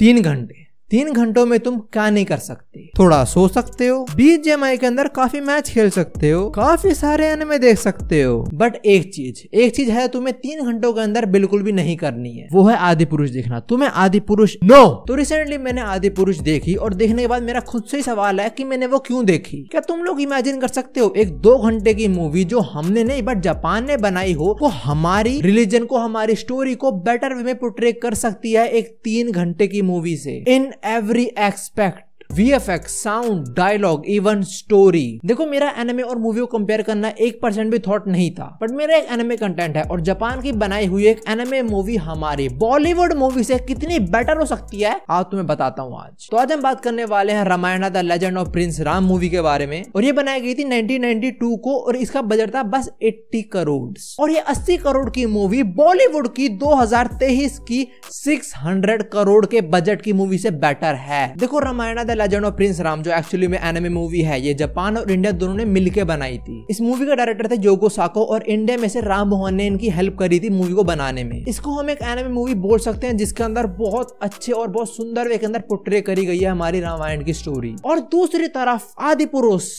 तीन घंटे तीन घंटों में तुम क्या नहीं कर सकते? थोड़ा सो सकते हो। बीच जेएमआई के अंदर काफ़ी मैच खेल सकते हो। काफ़ी सारे एनिमे देख सकते हो। बट एक चीज़ एक चीज़ है तुम्हें तीन घंटों के अंदर बिल्कुल भी नहीं करनी है। वो है आदि पुरुष देखना। तुम्हें आदि पुरुष नो तो रिसेंटली मैंने आदि पुरुष देखी और देखने के बाद मेरा खुद से ही सवाल है की मैंने वो क्यूँ देखी? क्या तुम लोग इमेजिन कर सकते हो एक दो घंटे की मूवी जो हमने नहीं बट जापान ने बनाई हो, वो हमारी रिलीजन को, हमारी स्टोरी को बेटर वे में पोर्ट्रे कर सकती है एक तीन घंटे की मूवी से। In every aspect VFX, sound dialogue even story देखो मेरा एनिमे और मूवी को कंपेयर करना एक परसेंट भी थॉट नहीं था बट मेरा एक एनिमे कंटेंट है और जापान की बनाई हुई एक एनिमे मूवी हमारी बॉलीवुड मूवी से कितनी बेटर हो सकती है आज तुम्हें बताता हूँ आज। तो आज हम बात करने वाले हैं Ramayana the legend of prince Rama movie के बारे में और ये बनाई गई थी 1992 को और इसका बजट था बस 80 करोड़ और ये 80 करोड़ की मूवी बॉलीवुड की 2023 की 600 करोड़ के बजट की मूवी से बेटर है। देखो Ramayana the legend of prince Rama जो एक्चुअली में एनिमे मूवी है, ये जापान और इंडिया दोनों ने मिलकर बनाई थी। इस मूवी का डायरेक्टर थे जोगो साको और इंडिया में से राम मोहन ने इनकी हेल्प करी थी मूवी को बनाने में। इसको हम एक एनिमे मूवी बोल सकते हैं, जिसके अंदर बहुत अच्छे और बहुत सुंदर वे के अंदर पोट्रे करी गई है हमारी रामायण की स्टोरी और दूसरी तरफ़ आदि पुरुष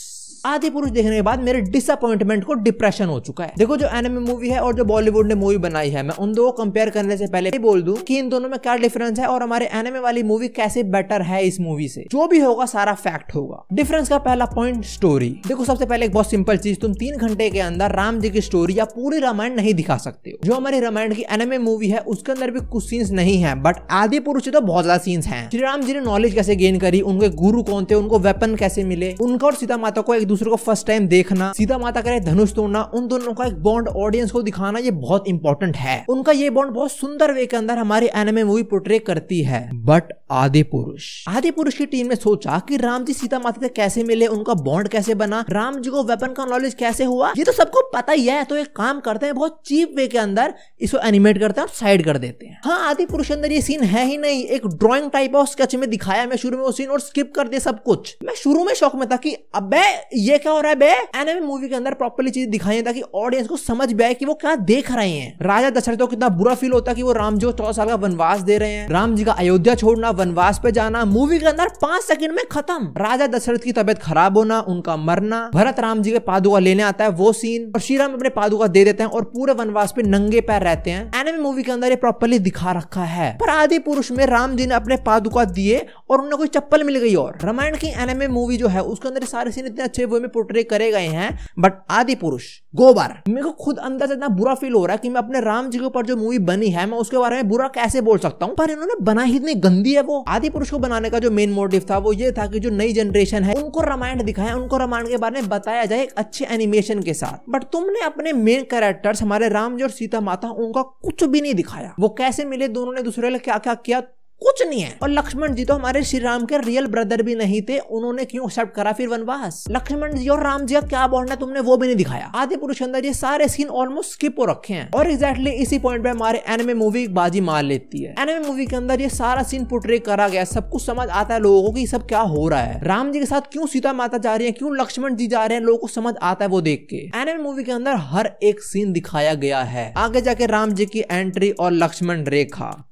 आदि पुरुष देखने के बाद मेरे डिसअपॉइंटमेंट को डिप्रेशन हो चुका है। देखो जो एनिमे मूवी है और जो बॉलीवुड ने मूवी बनाई है, मैं उन दो कंपेयर करने से पहले बोल दूँ कि इन दोनों में क्या डिफरेंस है और हमारे एनिमे वाली मूवी कैसे बेटर है इस मूवी से। जो भी होगा, सारा फैक्ट होगा। डिफरेंस का पहला पॉइंट स्टोरी देखो, सबसे पहले एक बहुत सिंपल चीज़, तुम तीन घंटे के अंदर राम जी की स्टोरी या पूरी रामायण नहीं दिखा सकते हो। जो हमारी रामायण की एनिमे मूवी है, उसके अंदर भी कुछ सीन्स नहीं है बट आदि पुरुष तो बहुत ज़्यादा सीन्स हैं। श्री राम जी ने नॉलेज कैसे गेन करी? उनके गुरु कौन थे? उनको वेपन कैसे मिले? उनका और सीता माता को एक दूसरे को फ़र्स्ट टाइम देखना, सीता माता करे धनुष तोड़ना, उन दोनों का एक बॉन्ड ऑडियंस को दिखाना, ये बहुत इंपॉर्टेंट है। उनका ये बॉन्ड बहुत सुंदर वे के अंदर हमारी एनिमे मूवी पोर्ट्रे करती है। बट आदि पुरुष आदि पुरुष की टीम ने सोचा कि राम जी सीता माता से कैसे मिले, उनका बॉन्ड कैसे बना, राम जी को वेपन का नॉलेज कैसे हुआ, ये तो सबको पता ही है। तो एक काम करते हैं, बहुत चीप वे के अंदर इसको एनिमेट करते हैं और साइड कर देते हैं। हाँ आदि पुरुष अंदर ये सीन है ही नहीं। एक ड्रॉइंग टाइप ऑफ़ स्केच में दिखाया मैं शुरू में वो सीन और स्किप कर दिया सब कुछ। मैं शुरू में शौक में था कि अबे ये क्या हो रहा है बे? एनिमे मूवी के अंदर प्रॉपरली चीज़ दिखाई है ताकि ऑडियंस को समझ आए कि वो क्या देख रहे हैं। राजा दशरथ को कितना बुरा फील होता कि वो राम जी को चौदह साल का वनवास दे रहे हैं। राम जी का अयोध्या छोड़ना, वनवास पे जाना मूवी के अंदर पाँच सेकंड में खत्म। राजा दशरथ की तबियत खराब होना, उनका मरना, भरत राम जी के पादुका लेने आता है वो सीन और श्री राम अपने पादुका दे देते हैं और पूरे वनवास पे नंगे पैर रहते हैं। एनिमे मूवी के अंदर ये प्रॉपरली दिखा रखा है। पर आदि पुरुष में राम जी ने अपने पादुका दिए और उन्हें कोई चप्पल मिल गई और। रामायण की एनिमे मूवी जो है, उसके अंदर सारे सीन इतने अच्छे वे में पोर्ट्रे करे गए हैं बट आदि पुरुष, गोबर। मेरे को खुद अंदर से इतना बुरा फील हो रहा है कि मैं अपने राम जी के ऊपर जो मूवी बनी है, मैं उसके बारे में बुरा कैसे बोल सकता हूँ? पर इन्होंने बना ही इतनी गंदी है वो। आदि पुरुष को बनाने का जो मेन मोटिव था, वो ये था कि जो नई जनरेशन है, उनको रामायण दिखाया उनको रामायण के बारे में बताया जाए एक अच्छे एनिमेशन के साथ। बट तुमने अपने मेन कैरेक्टर्स हमारे राम जी और सीता माता, उनका कुछ भी नहीं दिखाया। वो कैसे मिले, दोनों ने दूसरे क्या क्या किया? कुछ नहीं है। और लक्ष्मण जी तो हमारे श्री राम के रियल ब्रदर भी नहीं थे। उन्होंने क्यों एक्सेप्ट करा फिर वनवास? लक्ष्मण जी और राम जी का क्या बॉन्ड है? तुमने वो भी नहीं दिखाया। आदि पुरुष अंदर ये सारे सीन ऑलमोस्ट स्किप हो रखे हैं। और एग्जैक्टली इसी पॉइंट पे हमारे एनिमे मूवी बाजी मार लेती है। एनिमे मूवी के अंदर ये सारा सीन पोर्ट्रे करा गया सब कुछ समझ आता है लोगों को कि सब क्या हो रहा है। राम जी के साथ क्यों सीता माता जा रही है? क्यों लक्ष्मण जी जा रहे हैं? लोगों को समझ आता है वो देख के। एनिमे मूवी के अंदर हर एक सीन दिखाया गया है। आगे जाके राम जी की एंट्री और लक्ष्मण रेखा।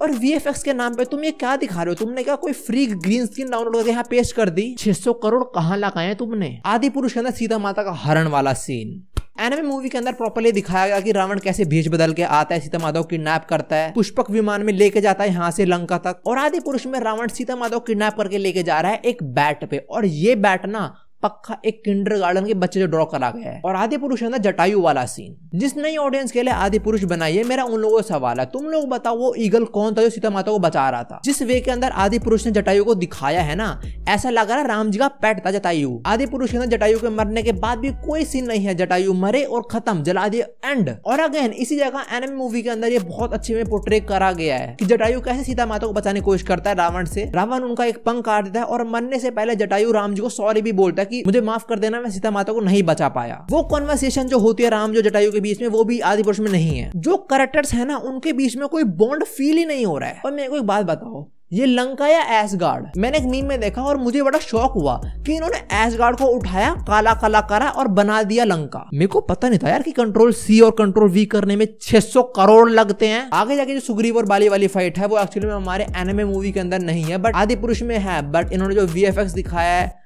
और VFX के नाम पे तुम ये क्या दिखा रहे हो? तुमने क्या कोई फ्री ग्रीन स्क्रीन डाउनलोड करके यहाँ पेश कर दी? 600 करोड़ कहाँ लगाए तुमने? आदि पुरुष के अंदर सीता माता का हरण वाला सीन एनिमे मूवी के अंदर प्रॉपरली दिखाया गया कि रावण कैसे भेज बदल के आता है सीता माधव किडनैप करता है। पुष्पक विमान में लेके जाता है यहाँ से लंका तक। और आदि पुरुष में रावण सीता माधव किडनैप करके लेके जा रहा है एक बैट पे। और ये बैट ना पक्का एक किंडर गार्डन के बच्चे जो ड्रॉ करा गया है। और आदि पुरुष अंदर जटायु वाला सीन जिस नई ऑडियंस के लिए आदि पुरुष बनाई है, मेरा उन लोगों से सवाल है। तुम लोग बताओ, वो ईगल कौन था जो सीता माता को बचा रहा था? जिस वे के अंदर आदि पुरुष ने जटायु को दिखाया है ना, ऐसा लग रहा राम जी का पेट था जटायु। आदि पुरुष के अंदर जटायु के मरने के बाद भी कोई सीन नहीं है। जटायु मरे और खत्म, जला दिए एंड और अगेन इसी जगह एनिमे मूवी के अंदर ये बहुत अच्छे में पोर्ट्रे करा गया है कि जटायु कैसे सीता माता को बचाने की कोशिश करता है रावण से। रावण उनका एक पंख काट देता है और मरने से पहले जटायु राम जी को सॉरी भी बोलता है कि मुझे माफ़ कर देना, मैं सीता माता को नहीं बचा पाया। वो कॉन्वर्सेशन जो होती है राम, जो जटायु के बीच में, वो भी आदि पुरुष में नहीं है। जो करेक्टर्स है ना, उनके बीच में कोई बॉन्ड फील ही नहीं हो रहा है। और मेरे को एक बात बताओ, ये लंका या एस गार्ड मैंने एक मीम में देखा और मुझे बड़ा शौक हुआ कि इन्होंने एस गार्ड को उठाया, काला काला करा और बना दिया लंका। मेरे को पता नहीं था यार कि कंट्रोल सी और कंट्रोल वी करने में 600 करोड़ लगते हैं। आगे जाके जो सुग्रीव और बाली वाली फाइट है, वो एक्चुअली में हमारे एनिमे मूवी के अंदर नहीं है बट आदि पुरुष में है। बट इन्होंने जो वी दिखाया है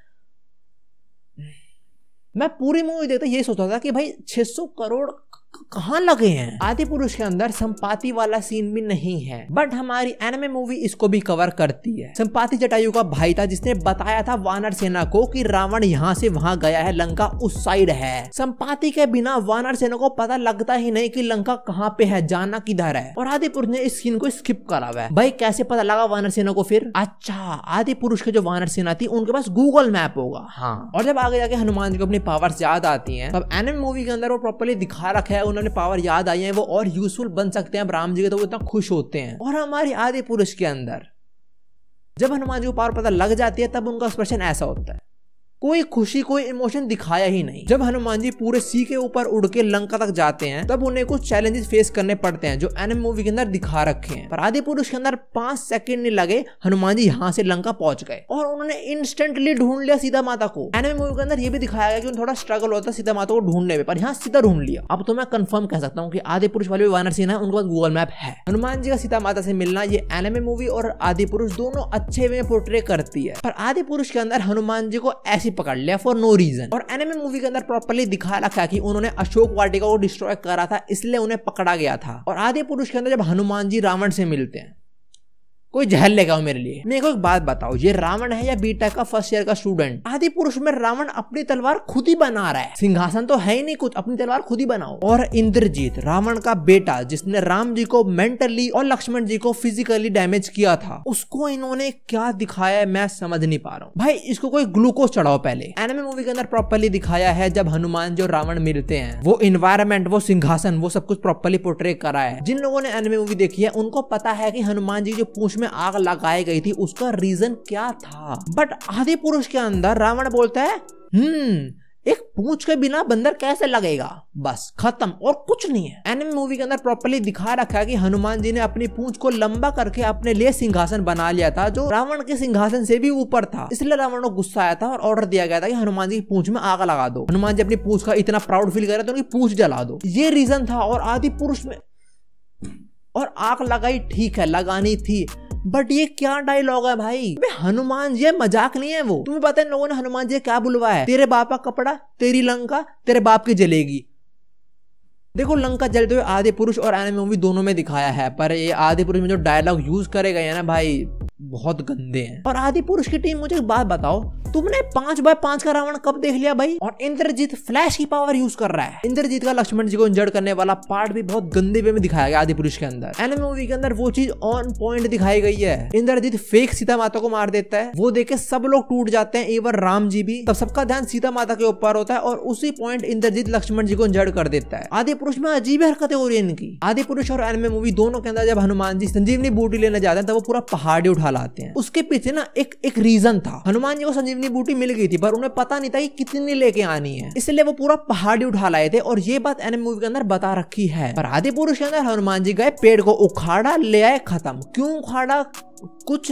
मैं पूरी मूवी देखता यही सोचता था कि भाई 600 करोड़ कहाँ लगे हैं? आदि पुरुष के अंदर संपाति वाला सीन भी नहीं है। बट हमारी एनिमे मूवी इसको भी कवर करती है। संपाति जटायु का भाई था जिसने बताया था वानर सेना को कि रावण यहाँ से वहाँ गया है लंका उस साइड है। संपाति के बिना वानर सेना को पता लगता ही नहीं कि लंका कहाँ पे है जाना किधर है। और आदि पुरुष ने इस सीन को स्किप करा हुआ है। भाई कैसे पता लगा वानर सेना को फिर? अच्छा आदि पुरुष के जो वानर सेना थी उनके पास गूगल मैप होगा। हाँ। और जब आगे जाके हनुमान जी को अपनी पावर याद आती है तब एनिमे मूवी के अंदर वो प्रॉपरली दिखा रखा है, उन्होंने पावर याद आई है, वो और यूजफुल बन सकते हैं राम जी के तो वो इतना खुश होते हैं। और हमारे आदि पुरुष के अंदर, जब हनुमान जी को पावर पता लग जाती है, तब उनका एक्सप्रेशन ऐसा होता है। कोई खुशी, कोई इमोशन दिखाया ही नहीं। जब हनुमान जी पूरे सी के ऊपर उड़ के लंका तक जाते हैं, तब उन्हें कुछ चैलेंजेस फेस करने पड़ते हैं, जो एनिम मूवी के अंदर दिखा रखे हैं। पर आदि पुरुष के अंदर पाँच सेकंड नहीं लगे, हनुमान जी यहाँ से लंका पहुँच गए। और उन्होंने इंस्टेंटली ढूंढ लिया सीता माता को। एनिम मूवी के अंदर ये भी दिखाया गया कि थोड़ा स्ट्रगल होता है सीता माता को ढूँढने में, पर यहाँ सीधा ढूंढ लिया। अब तो मैं कंफर्म कह सकता हूँ की आदि पुरुष वाले वानर सीन है, उनके पास गूगल मैप है। हनुमान जी का सीता माता से मिलना ये एनिमे मूवी और आदि पुरुष दोनों अच्छे वे पोर्ट्रे करती है। पर आदि पुरुष के अंदर हनुमान जी को ऐसी पकड़ लिया फॉर नो रीजन और एनिमे मूवी के अंदर प्रॉपरली दिखा रखा कि उन्होंने अशोक वाटिका को डिस्ट्रॉय करा था, इसलिए उन्हें पकड़ा गया था। और आदि पुरुष के अंदर जब हनुमान जी रावण से मिलते हैं कोई जहर लेगा मेरे लिए। मेरे को एक बात बताओ, ये रावण है या बीटा का फ़र्स्ट ईयर का स्टूडेंट आदि पुरुष में रावण अपनी तलवार खुद ही बना रहा है। सिंहासन तो है ही नहीं कुछ, अपनी तलवार खुद ही बनाओ। और इंद्रजीत, रावण का बेटा, जिसने राम जी को मेंटली और लक्ष्मण जी को फिजिकली डैमेज किया था, उसको इन्होंने क्या दिखाया है मैं समझ नहीं पा रहा हूँ। भाई, इसको कोई ग्लूकोज चढ़ाओ पहले। एनिमे मूवी के अंदर प्रॉपरली दिखाया है जब हनुमान जो रावण मिलते हैं, वो इन्वायरमेंट वो सिंहासन, वो सब कुछ प्रॉपरली पोर्ट्रे करा है। जिन लोगों ने एनिमे मूवी देखी है, उनको पता है की हनुमान जी जो पूछ में आग लगाई गई थी, उसका रीजन क्या था? बट आदि पुरुष के अंदर रावण बोलता है हम्म एक पूछ के बिना बंदर कैसे लगेगा? बस, खत्म, और कुछ नहीं है. एनिमे मूवी के अंदर प्रॉपरली दिखा रखा है कि हनुमान जी ने अपनी पूछ को लंबा करके अपने लिए सिंहासन बना लिया था, जो रावण के सिंहासन से भी ऊपर था। इसलिए रावण को गुस्सा आया था और ऑर्डर दिया गया था कि हनुमान जी की पूछ में आग लगा दो। हनुमान जी अपनी पूछ का इतना प्राउड फील करे तो उनकी पूछ जला दो। ये रीजन था और आदि पुरुष में और आग लगाई ठीक है, लगानी थी। बट ये क्या डायलॉग है भाई? हनुमान जी मज़ाक नहीं है वो। तुम्हें पता है लोगों ने हनुमान जी क्या बुलवाया तेरे बाप का कपड़ा, तेरी लंका, तेरे बाप की जलेगी देखो, लंका जलते हुए आदि पुरुष और एनिमे मूवी दोनों में दिखाया है, पर ये आदि पुरुष में जो डायलॉग यूज़ करे गए हैं ना भाई बहुत गंदे हैं। और आदि पुरुष की टीम, मुझे एक बात बताओ, तुमने पाँच बाय पाँच का रावण कब देख लिया भाई? और इंद्रजीत फ्लैश की पावर यूज़ कर रहा है। इंद्रजीत का लक्ष्मण जी को इंजर्ड करने वाला पार्ट भी बहुत गंदे वे में दिखाया गया आदि पुरुष के अंदर। एनिमे मूवी के अंदर वो चीज़ ऑन पॉइंट दिखाई गई है। इंद्रजीत फेक सीता माता को मार देता है। वो देखे सब लोग टूट जाते हैं। इवन राम जी भी। तब सबका ध्यान सीता माता के ऊपर होता है और उसी पॉइंट इंद्रजीत लक्ष्मण जी को इंजर्ड कर देता है। आदि पुरुष में अजीब हरकतें हो रही है इनकी। आदि पुरुष और एनिमे मूवी दोनों के अंदर जब हनुमान जी संजीवनी बूटी लेने जाते हैं, तब वो पूरा पहाड़ी उठा लाते हैं। उसके पीछे ना एक एक रीजन था। हनुमान जी को संजीवनी बूटी मिल गई थी, पर उन्हें पता नहीं था कि कितनी लेके आनी है। इसलिए वो पूरा पहाड़ी उठा लाए थे और ये बात एनिमे मूवी के अंदर बता रखी है। पर आदि पुरुष के अंदर हनुमान जी गए, पेड़ को उखाड़ा, ले आए खत्म। क्यों उखाड़ा? कुछ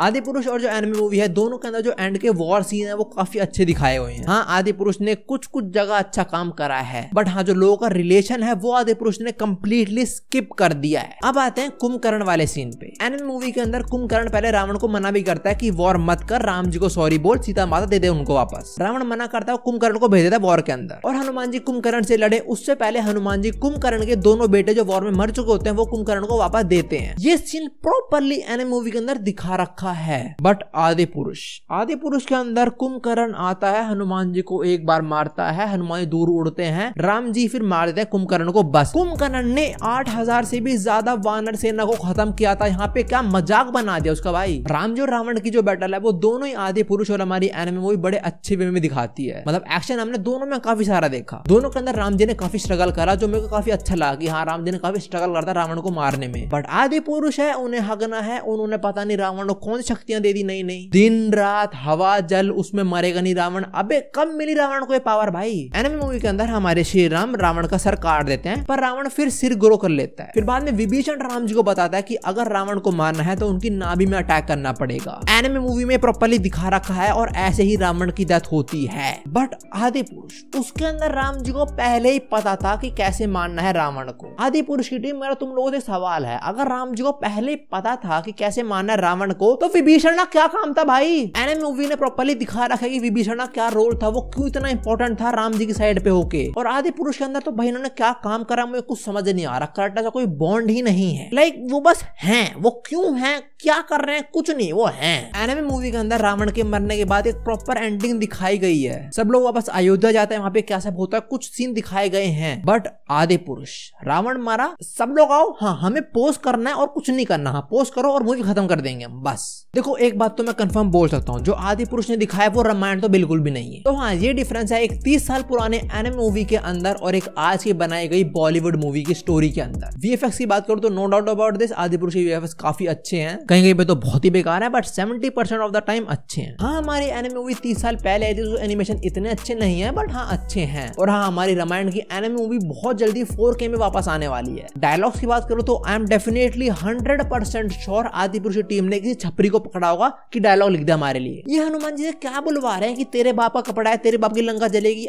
आदि पुरुष और जो एनिमे मूवी है, दोनों के अंदर जो एंड के वॉर सीन है, वो काफ़ी अच्छे दिखाए हुए हैं। हाँ आदि पुरुष ने कुछ कुछ जगह अच्छा काम करा है बट हाँ जो लोगों का रिलेशन है, वो आदि पुरुष ने कम्प्लीटली स्किप कर दिया है। अब आते हैं कुंभकर्ण वाले सीन पे। एनिमे मूवी के अंदर कुंभकर्ण पहले रावण को मना भी करता है की वॉर मत कर, राम जी को सॉरी बोल, सीता माता दे दे उनको वापस। रावण मना करता है कुंभकर्ण को भेज देता है वॉर के अंदर। और हनुमान जी कुंभकर्ण से लड़े, उससे पहले हनुमान जी कुंभकर्ण के दोनों बेटे जो वॉर में मर चुके होते हैं, वो कुंभकर्ण को वापस देते हैं। ये सीन प्रॉपरली एनिमे मूवी के अंदर दिखा रखा है। बट आदि पुरुष। आदि पुरुष के अंदर कुंभकर्ण आता है, हनुमान जी को एक बार मारता है, हनुमान जी दूर उड़ते हैं, राम जी फिर मार देते हैं कुंभकर्ण को, बस। कुंभकर्ण ने आठ हज़ार से भी ज़्यादा वानर सेना को खत्म किया था, यहाँ पे क्या मज़ाक बना दिया उसका भाई? राम जो रावण की जो बैटल है, वो दोनों ही आदि पुरुष और हमारी एनिमे मूवी बड़े अच्छे वे में दिखाती है। मतलब एक्शन हमने दोनों में काफ़ी सारा देखा। दोनों के अंदर राम जी ने काफ़ी स्ट्रगल करा, जो मेरे को काफ़ी अच्छा लगा कि हाँ राम जी ने काफ़ी स्ट्रगल करता रावण को मारने में। बट आदि पुरुष है, उन्हें हगना है, उन्होंने पता नहीं रावण को कौन कौन सी शक्तियाँ दे दी नहीं नहीं दिन, रात, हवा, जल, उसमें मरेगा नहीं रावण। अबे, कब मिली रावण को ये पावर भाई? एनिमी मूवी के अंदर हमारे श्री राम रावण का सर काट देते हैं, पर रावण फिर सिर ग्रो कर लेता है। फिर बाद में विभीषण राम जी को बताता है कि अगर रावण को मारना है तो उनकी नाभि में अटैक करना पड़ेगा। एनिमी मूवी में प्रॉपरली दिखा रखा है और ऐसे ही रावण की डेथ होती है। बट आदि पुरुष, उसके अंदर राम जी को पहले ही पता था कि कैसे मारना है रावण को। आदि पुरुष की टीम मेरा तुम लोगों से सवाल है, अगर राम जी को पहले पता था कि कैसे मारना है रावण को तो विभीषण का क्या काम था भाई। एनिमी मूवी ने प्रॉपरली दिखा रखा है कि विभीषण का क्या रोल था वो क्यों इतना इंपॉर्टेंट था राम जी की साइड पे होके। और आदि पुरुष के अंदर तो भाई इन्होंने क्या काम करा मुझे कुछ समझ नहीं आ रहा। करेक्ट ऐसा कोई बॉन्ड ही नहीं है। लाइक like, वो बस है वो क्यों है क्या कर रहे हैं कुछ नहीं वो हैं। एनिमे मूवी के अंदर रावण के मरने के बाद एक प्रॉपर एंडिंग दिखाई गई है। सब लोग वापस अयोध्या जाते हैं वहाँ पे क्या सब होता है कुछ सीन दिखाए गए हैं। बट आदि पुरुष रावण मारा सब लोग आओ हाँ हमें पोस्ट करना है और कुछ नहीं करना। हाँ पोस्ट करो और मूवी खत्म कर देंगे हम बस। देखो, एक बात तो मैं कंफर्म बोल सकता हूँ। जो आदि पुरुष ने दिखाया, वो रामायण तो बिल्कुल भी नहीं है। तो हाँ ये डिफरेंस है एक तीस साल पुराने एनिमे मूवी के अंदर और एक आज की बनाई गई बॉलीवुड मूवी की स्टोरी के अंदर। वीएफएक्स की बात करूँ तो नो डाउट अबाउट दिस आदि पुरुष के वीएफएक्स काफ़ी अच्छे हैं। कहीं कहीं पे तो बहुत ही बेकार है but seventy percent of the time अच्छे हैं। हाँ हमारी एनिमे मूवी तीस साल पहले आई थी तो एनिमेशन इतने अच्छे नहीं है बट हाँ अच्छे हैं। और हाँ हमारी रामायण की एनिमे मूवी बहुत जल्दी फोर में वापस आने वाली है। डायलॉग्स की बात करो तो I am definitely hundred percent sure Adi Purush team ने किसी छपरी को पकड़ा होगा कि डायलॉग लिख दे हमारे लिए। ये हनुमान जी से क्या बुलवा रहे हैं कि तेरे बाप का कपड़ा है, तेरे बाप की लंका जलेगी?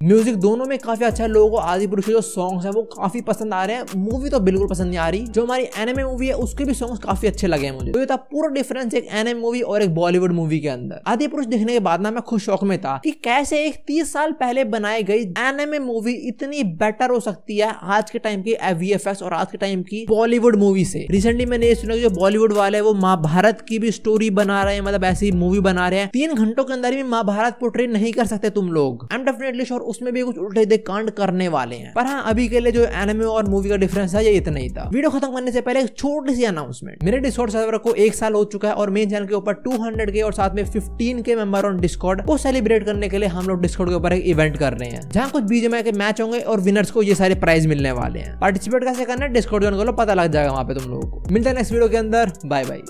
म्यूज़िक दोनों में काफ़ी अच्छा है। लोगों को आदि पुरुष के जो सॉन्ग्स हैं, वो काफ़ी पसंद आ रहे हैं। मूवी तो बिल्कुल पसंद नहीं आ रही। जो हमारी एनएमए मूवी है, उसके भी सॉन्ग्स काफ़ी अच्छे लगे हैं मुझे। तो ये था पूरा डिफरेंस एक एनएम मूवी और एक बॉलीवुड मूवी के अंदर। आदि पुरुष देखने के बाद ना, मैं खुश शौक में था कि कैसे एक तीस साल पहले बनाई गई एनएमए मूवी इतनी बेटर हो सकती है आज के टाइम की वी और आज के टाइम की बॉलीवुड मूवी से। रिसेंटली मैंने ये सुना जो बॉलीवुड वाले वो महाभारत की भी स्टोरी बना रहे हैं मतलब ऐसी मूवी बना रहे हैं। तीन घंटों के अंदर भी महाभारत पोर्ट्रेट नहीं कर सकते तुम लोग। आई एम डेफिनेटली श्योर उसमें भी कुछ उल्टे दे कांड करने वाले हैं। पर हाँ अभी के लिए जो एनिमे और मूवी का डिफरेंस है ये इतना ही था। वीडियो खत्म करने से पहले एक छोटी सी अनाउंसमेंट मेरे डिस्कॉर्ड सर्वर को एक साल हो चुका है और मेन चैनल के ऊपर 200 के और साथ में 15 के मेंबर ऑन डिस्कॉर्ड को सेलिब्रेट करने के लिए हम लोग डिस्कॉर्ड के ऊपर एक इवेंट कर रहे हैं, जहाँ कुछ बीजेमआई के मैच होंगे और विनर्स को ये सारे प्राइज मिलने वाले हैं। पार्टिसिपेट कैसे करना है? डिस्कॉर्ड लो, पता लग जाएगा वहाँ पे तुम लोगों को। मिलता है नेक्स्ट वीडियो के अंदर। Bye bye